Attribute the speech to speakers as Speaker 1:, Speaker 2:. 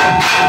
Speaker 1: Música